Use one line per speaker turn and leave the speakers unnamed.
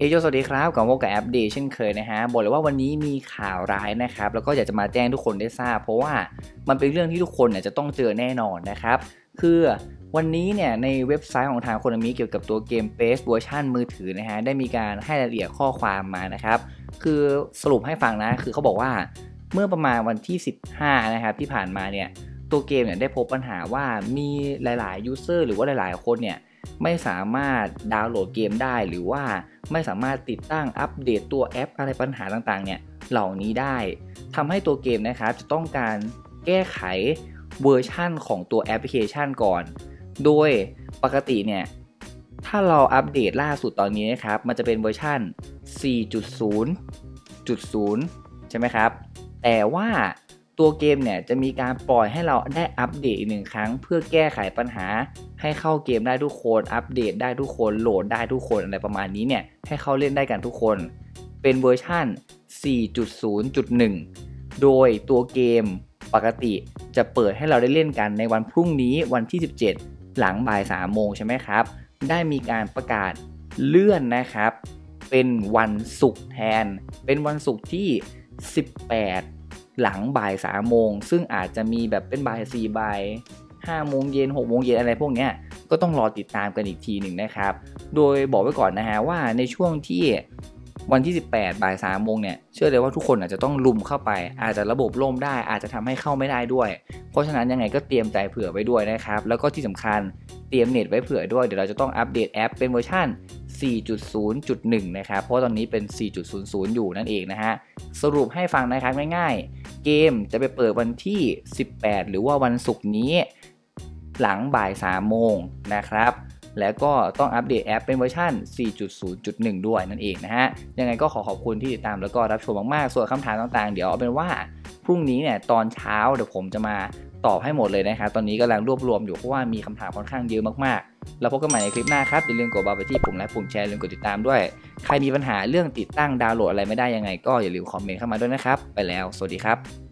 เอโยสวัสดีครับกับโมกับอัปเดตเช่นเคยนะฮะบอกเลยว่าวันนี้มีข่าวร้ายนะครับ แล้วก็อยากจะมาแจ้งทุกคนได้ทราบ เพราะว่ามันเป็นเรื่องที่ทุกคนเนี่ยจะต้องเจอแน่นอนนะครับ คือวันนี้เนี่ยในเว็บไซต์ของทาง Konami เกี่ยวกับตัวเกม p a c e เวอร์ชันมือถือนะฮะได้มีการให้รายละเอียดข้อความมานะครับ คือสรุปให้ฟังนะคือเขาบอกว่าเมื่อประมาณวันที่ 15 นะครับที่ผ่านมาเนี่ยตัวเกมเนี่ยได้พบปัญหาว่ามีหลาย ๆ user หรือว่าหลาย ๆ คนเนี่ย ไม่สามารถดาวน์โหลดเกมได้ หรือว่าไม่สามารถติดตั้งอัปเดตตัวแอปอะไรปัญหาต่างๆ เนี่ยเหล่านี้ได้ทำให้ตัวเกมนะครับจะต้องการแก้ไขเวอร์ชั่นของตัวแอปพลิเคชันก่อน โดยปกติเนี่ยถ้าเราอัปเดตล่าสุดตอนนี้นะครับ มันจะเป็นเวอร์ชัน4.0.0 ใช่ไหมครับ แต่ว่า ตัวเกมเนี่ยจะมีการปล่อยให้เราได้อัปเดตอีกหนึ่งครั้ง เพื่อแก้ไขปัญหา ให้เข้าเกมได้ทุกคนอัปเดตได้ทุกคนโหลดได้ทุกคนอะไรประมาณนี้เนี่ยให้เข้าเล่นได้กันทุกคน เป็นเวอร์ชัน4.0.1 โดยตัวเกมปกติจะเปิดให้เราได้เล่นกันในวันพรุ่งนี้วันที่ 17 หลังบ่าย 3 โมงใช่ไหมครับ ได้มีการประกาศเลื่อนนะครับ เป็นวันศุกร์แทน เป็นวันศุกร์ที่ 18 หลังบ่าย3โมง ซึ่งอาจจะมีแบบเป็นบ่าย4บ่าย5โมงเย็น6โมงเย็นอะไรพวกนี้ก็ต้องรอติดตามกันอีกทีหนึ่งนะครับ โดยบอกไว้ก่อนนะฮะว่าในช่วงที่วันที่ 18 บ่าย3โมงเนี่ย เชื่อเลยว่าทุกคนอาจจะต้องลุมเข้าไป อาจจะระบบล่มได้ อาจจะทำให้เข้าไม่ได้ด้วย เพราะฉะนั้นยังไงก็เตรียมใจเผื่อไว้ด้วยนะครับ แล้วก็ที่สำคัญเตรียมเน็ตไว้เผื่อด้วย เดี๋ยวเราจะต้องอัปเดตแอปเป็นเวอร์ชัน4.0.1 นะครับ เพราะตอนนี้เป็น 4.00 อยู่นั่นเองนะฮะ สรุปให้ฟังนะครับง่ายๆ เกมจะไปเปิดวันที่ 18 หรือว่าวันศุกร์นี้ หลังบ่าย3โมงนะครับแล้วก็ต้องอัปเดตแอปเป็นเวอร์ชัน4.0.1 ด้วยนั่นเองนะฮะ ยังไงก็ขอขอบคุณที่ติดตามแล้วก็รับชมมาก ๆ ส่วนคำถามต่าง ๆ เดี๋ยวเอาเป็นว่า พรุ่งนี้เนี่ยตอนเช้าเดี๋ยวผมจะมา ตอบให้หมดเลยนะครับ ตอนนี้กำลังรวบรวมอยู่เพราะว่ามีคำถามค่อนข้างเยอะมากๆ แล้วพบกันใหม่ในคลิปหน้าครับ อย่าลืมกดบาไปที่ปุ่มไลค์ปุ่มแชร์อย่าลืมกดติดตามด้วย ใครมีปัญหาเรื่องติดตั้งดาวน์โหลดอะไรไม่ได้ยังไง ก็อย่าลืมคอมเมนต์เข้ามาด้วยนะครับ ไปแล้ว สวัสดีครับ